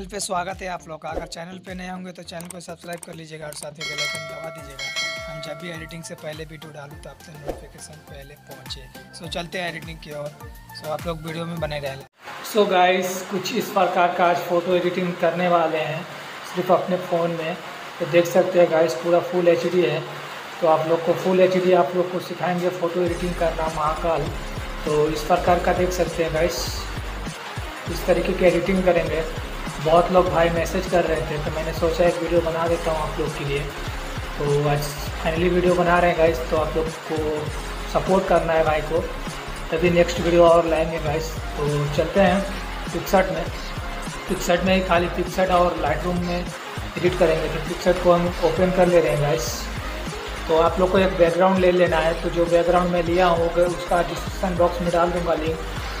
Channel पे स्वागत है आप लोग का। अगर चैनल पे नए होंगे तो चैनल को सब्सक्राइब कर लीजिएगा और साथ ही बेल आइकन दबा दीजिएगा। हम जब भी एडिटिंग से पहले वीडियो डालूँ तो आपसे नोटिफिकेशन पहले पहुँचे। सो चलते हैं एडिटिंग की ओर। सो आप लोग वीडियो में बने रहें सो गाइस कुछ इस प्रकार का आज फ़ोटो एडिटिंग करने वाले हैं, सिर्फ़ अपने फ़ोन में। तो देख सकते हैं गाइस पूरा फुल एचडी है। तो आप लोग को फुल एचडी आप लोग को सिखाएँगे फ़ोटो एडिटिंग करना महाकाल। तो इस प्रकार का देख सकते हैं गाइस इस तरीके की एडिटिंग करेंगे। बहुत लोग भाई मैसेज कर रहे थे तो मैंने सोचा एक वीडियो बना देता हूँ आप लोग के लिए। तो आज फाइनली वीडियो बना रहे हैं गाइस तो आप लोग को सपोर्ट करना है भाई को। तभी नेक्स्ट वीडियो और लाएँगे गाइस तो चलते हैं पिक्सट में। पिक्सट में ही खाली पिक्सट और लाइट रूम में एडिट करेंगे तो पिक्सट को हम ओपन कर ले रहे हैं गाइस तो आप लोग को एक बैकग्राउंड ले लेना है तो जो बैकग्राउंड मैं लिया हूँ उसका डिस्क्रिप्सन बॉक्स में डाल दूँगा लिंक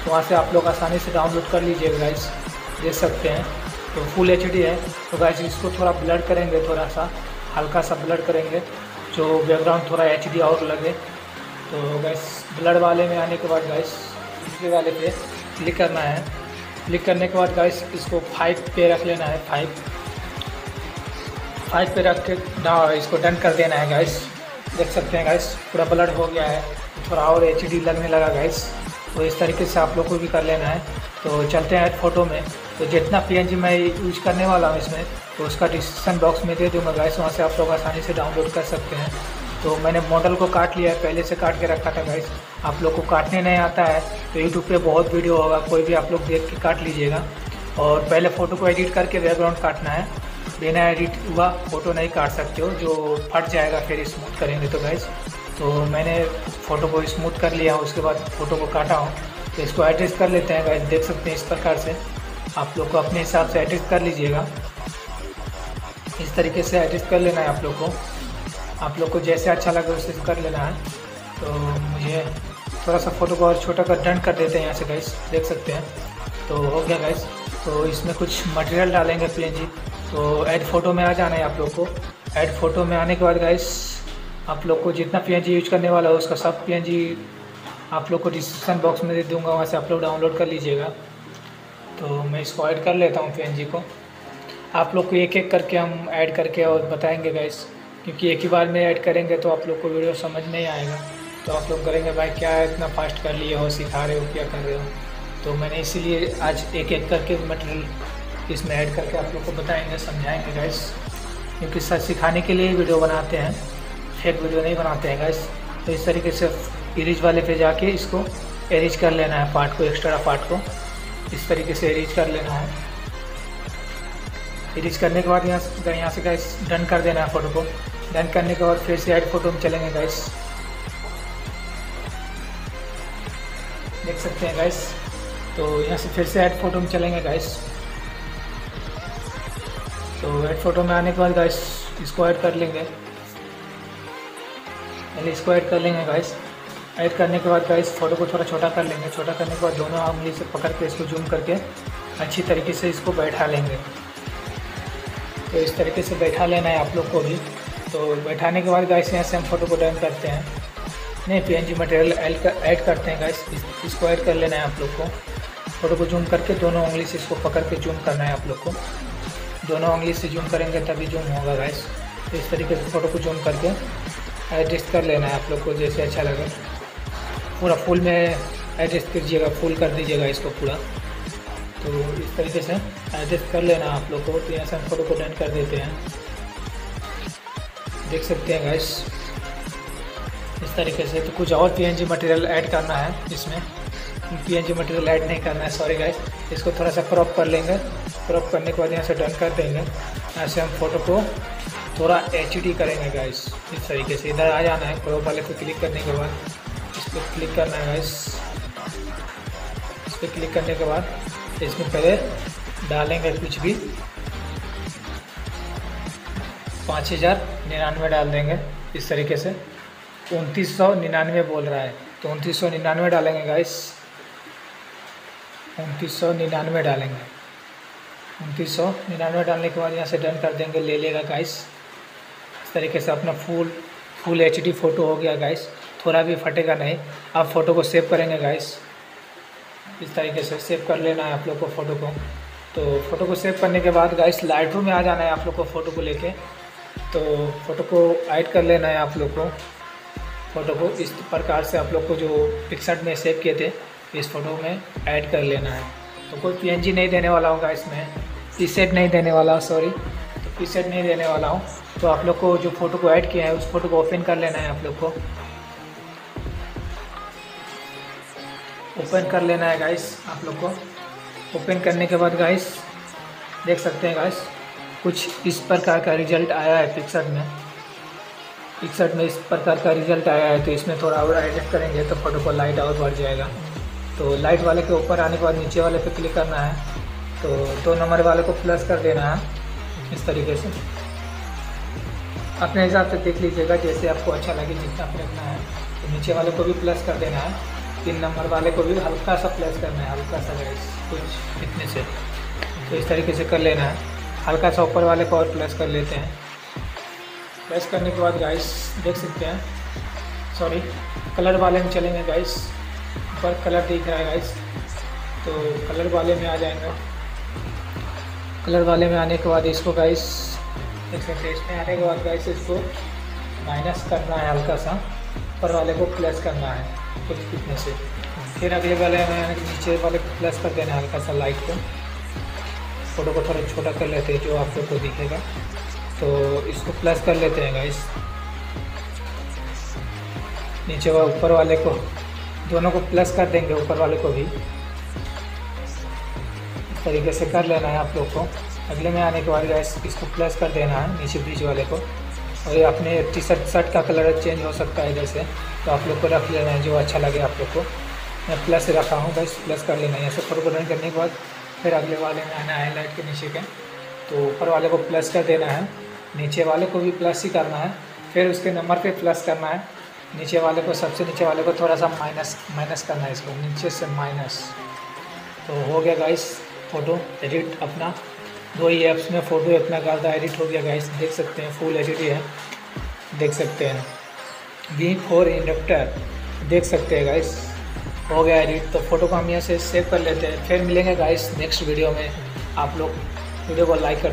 वहाँ से आप लोग आसानी से डाउनलोड कर लीजिए गाइस देख सकते हैं। तो फुल एचडी है। तो गाइस इसको थोड़ा ब्लड करेंगे, थोड़ा सा हल्का सा ब्लड करेंगे, जो बैकग्राउंड थोड़ा एचडी और लगे। तो गैस ब्लड वाले में आने के बाद गैस दूसरे वाले पे क्लिक करना है। क्लिक करने के बाद गैस इसको फाइव पे रख लेना है फाइव फाइव पे रख के, ना, इसको डन कर देना है गैस देख सकते हैं गैस पूरा ब्लड हो गया है। थोड़ा और एचडी लगने लगा गैस तो इस तरीके से आप लोग को भी कर लेना है। तो चलते हैं फ़ोटो में। तो जितना PNG मैं यूज़ करने वाला हूँ इसमें तो उसका डिस्क्रिप्सन बॉक्स में दे दूँगा। गाइस वहाँ से आप लोग आसानी से डाउनलोड कर सकते हैं। तो मैंने मॉडल को काट लिया है, पहले से काट के रखा था गाइस आप लोग को काटने नहीं आता है तो यूट्यूब पे बहुत वीडियो होगा, कोई भी आप लोग देख के काट लीजिएगा। और पहले फ़ोटो को एडिट करके बैकग्राउंड काटना है। बिना एडिट हुआ फ़ोटो नहीं काट सकते हो, जो फट जाएगा फिर स्मूथ करेंगे तो गाइस तो मैंने फ़ोटो को स्मूथ कर लिया, उसके बाद फ़ोटो को काटा हूँ। तो इसको एडजस्ट कर लेते हैं गाइस देख सकते हैं इस प्रकार से। आप लोग को अपने हिसाब से एडजस्ट कर लीजिएगा। इस तरीके से एडजस्ट कर लेना है आप लोग को। आप लोग को जैसे अच्छा लगे उसे कर लेना है। तो मुझे थोड़ा सा फ़ोटो को और छोटा कर डंड कर देते हैं यहाँ से गाइस देख सकते हैं। तो हो गया गाइस तो इसमें कुछ मटेरियल डालेंगे पीएनजी तो ऐड फ़ोटो में आ जाना है आप लोग को। ऐड फ़ोटो में आने के बाद गाइस आप लोग को जितना पीएनजी यूज़ करने वाला हो, उसका सब पीएनजी आप लोग को डिस्क्रिप्सन बॉक्स में दे दूँगा, वहाँ से आप लोग डाउनलोड कर लीजिएगा। तो मैं इसको ऐड कर लेता हूँ पी को। आप लोग को एक एक करके हम ऐड करके और बताएँगे गैस क्योंकि एक ही बार में ऐड करेंगे तो आप लोग को वीडियो समझ नहीं आएगा। तो आप लोग करेंगे, भाई, क्या है इतना फास्ट कर लिए हो, सिखा रहे हो, क्या कर रहे हो? तो मैंने इसीलिए आज एक एक करके मटेरियल इसमें ऐड करके आप लोग को बताएँगे, समझाएँगे गैस क्योंकि सर सिखाने के लिए वीडियो बनाते हैं फेक वीडियो नहीं बनाते हैं गैस तो इस तरीके से इरीज वाले पे जाके इसको एरिज कर लेना है पार्ट को एक्स्ट्रा पार्ट को। इस तरीके से एरिज कर लेना है। एरिज करने के बाद यहाँ से यहाँ से गाइस डन कर देना है फ़ोटो को डन करने के बाद फिर से एड फ़ोटो में चलेंगे गाइस देख सकते हैं गाइस तो यहाँ से फिर से एड फ़ोटो में चलेंगे गाइस तो एड फ़ोटो में आने के बाद गाइस इसको ऐड कर लेंगे। पहले इसको ऐड कर लेंगे गाइस ऐड करने के बाद गाइस फ़ोटो को थोड़ा छोटा कर लेंगे। छोटा करने के बाद दोनों उंगली से पकड़ के इसको जूम करके अच्छी तरीके से इसको बैठा लेंगे। तो इस तरीके से बैठा लेना है आप लोग को भी। तो बैठाने के बाद गाइस यहाँ से हम फ़ोटो को डन करते हैं। नहीं पीएनजी मटेरियल ऐड करते हैं गाइस इसको ऐड कर लेना है आप लोग को। फ़ोटो को जूम करके दोनों उंगली से इसको पकड़ के जूम करना है आप लोग को। दोनों उंगली से जूम करेंगे तभी जूम होगा गाइस तो इस तरीके से फ़ोटो को जूम करके एडजस्ट कर लेना है आप लोग को, जैसे अच्छा लगे। पूरा फुल में एडजस्ट कीजिएगा फुल कर दीजिएगा इसको पूरा। तो इस तरीके से एडजस्ट कर लेना आप लोग को तो यहाँ से हम फ़ोटो को डन कर देते हैं। देख सकते हैं गाइस इस तरीके से। तो कुछ और पीएनजी मटेरियल ऐड करना है इसमें। पीएनजी मटेरियल ऐड नहीं करना है सॉरी गाइस इसको थोड़ा सा क्रॉप कर लेंगे। क्रॉप करने के बाद यहाँ से डन कर देंगे। यहाँ से हम फ़ोटो को थोड़ा एचडी करेंगे गाइस इस तरीके से। इधर आ जाना है क्रॉप वाले को क्लिक करने के बाद। पर क्लिक करना है इस पर क्लिक करने के बाद इसमें पहले डालेंगे कुछ भी। पाँच हज़ार निन्यानवे डाल देंगे इस तरीके से। उनतीस सौ निन्यानवे बोल रहा है। तो उनतीस सौ निन्यानवे डालेंगे गाइस उनतीस सौ निन्यानवे डालेंगे। उनतीस सौ निन्यानवे डालने के बाद यहाँ से डन कर देंगे। ले लेगा गाइस इस तरीके से अपना फुल फुल एचडी फ़ोटो हो गया गाइस थोड़ा भी फटेगा नहीं। आप फ़ोटो को सेव करेंगे गाइस इस तरीके से सेव कर लेना है आप लोग को फ़ोटो को। तो फ़ोटो को सेव करने के बाद गाइस लाइट में आ जाना है आप लोग को फ़ोटो को लेके। तो फ़ोटो को ऐड कर लेना है आप लोग को। फ़ोटो को इस प्रकार से आप लोग को जो पिक्सट में सेव किए थे, इस फ़ोटो में ऐड कर लेना है। तो कोई पीएनजी नहीं देने वाला होगा इसमें पी सेट नहीं देने वाला सॉरी तो पी सेट नहीं देने वाला हूँ। तो आप लोग को जो फ़ोटो को ऐड किया है, उस फ़ोटो को ओपन कर लेना है आप लोग को। ओपन कर लेना है गाइस आप लोग को। ओपन करने के बाद गाइस देख सकते हैं गाइस कुछ इस प्रकार का रिज़ल्ट आया है पिक्सट में। पिक्सट में इस प्रकार का रिज़ल्ट आया है तो इसमें थोड़ा और एडिट करेंगे तो फ़ोटो को लाइट और बढ़ जाएगा। तो लाइट वाले के ऊपर आने के बाद नीचे वाले पे क्लिक करना है। तो दो नंबर वाले को प्लस कर देना है, इस तरीके से। अपने हिसाब से देख लीजिएगा, जैसे आपको अच्छा लगे जितना रखना है तो नीचे वाले को भी प्लस कर देना है। तीन नंबर वाले को भी हल्का सा प्लेस करना है, हल्का सा गैस कुछ इतने से। तो इस तरीके से कर लेना है। हल्का सा ऊपर वाले को और प्लेस कर लेते हैं। प्लस करने के बाद गाइस देख सकते हैं। सॉरी कलर वाले में चलेंगे गाइस ऊपर कलर दिख रहा है गाइस तो कलर वाले में आ जाएँगे। कलर वाले में आने के बाद इसको गाइस देख सकते हैं, इसमें आने के बाद गाइस इसको माइनस करना है हल्का सा। ऊपर वाले को प्लस करना है, कुछ कितने से। फिर अगले वाले में नीचे वाले को प्लस कर देना है, हल्का सा लाइट को। फ़ोटो को थोड़ा छोटा कर लेते हैं, जो आप लोग को दिखेगा। तो इसको प्लस कर लेते हैं गाइस नीचे वा ऊपर वाले को, दोनों को प्लस कर देंगे, ऊपर वाले को भी। इस तरीके से कर लेना है आप लोग को। अगले में आने के बाद गैस इसको प्लस कर देना है, नीचे बीच वाले को। और ये अपने टी शर्ट शर्ट का कलर चेंज हो सकता है जैसे तो आप लोग को रख लेना है जो अच्छा लगे आप लोग को। मैं प्लस रखा हूँ बस प्लस कर लेना है। ऐसे फ़ोटो को रन करने के बाद फिर अगले वाले में आना है लाइट के नीचे के। तो ऊपर वाले को प्लस कर देना है। नीचे वाले को भी प्लस ही करना है। फिर उसके नंबर पे प्लस करना है। नीचे वाले को, सबसे नीचे वाले को थोड़ा सा माइनस माइनस करना है इसको। नीचे से माइनस तो हो गया गाइस फ़ोटो एडिट अपना। दो ही ऐप्स में फ़ोटो इतना ज़्यादा एडिट हो गया गाइस देख सकते हैं फुल एडिट है, देख सकते हैं। बी फोर इंडक्टर देख सकते हैं गाइस हो गया एडिट तो फ़ोटो को हम यहाँ से सेव कर लेते हैं, फिर मिलेंगे गाइस नेक्स्ट वीडियो में। आप लोग वीडियो को लाइक कर